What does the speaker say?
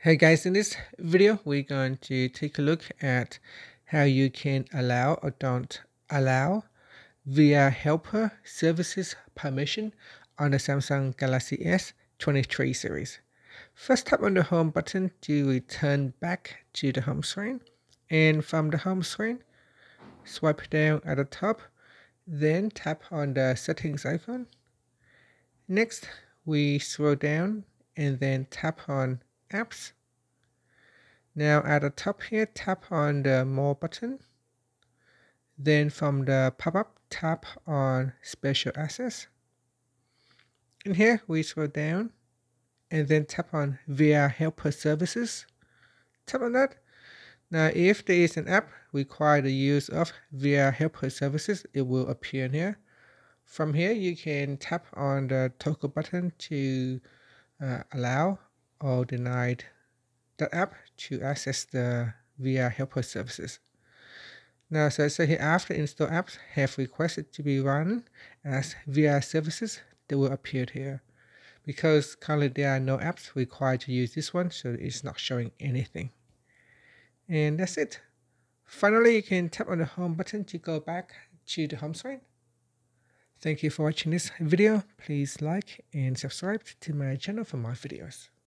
Hey guys, in this video, we're going to take a look at how you can allow or don't allow VR helper services permission on the Samsung Galaxy S23 series. First tap on the home button to return back to the home screen and from the home screen, swipe down at the top, then tap on the settings icon. Next, we scroll down and then tap on apps. Now at the top here, tap on the more button. Then from the pop-up, tap on special access. In here we scroll down and then tap on VR helper services. Tap on that. Now if there is an app require the use of VR helper services, it will appear in here. From here, you can tap on the toggle button to uh, allow or denied the app to access the VR helper services. Now, so after install apps have requested to be run as VR services, they will appear here. Because currently there are no apps required to use this one, so it's not showing anything. And that's it. Finally, you can tap on the home button to go back to the home screen. Thank you for watching this video. Please like and subscribe to my channel for more videos.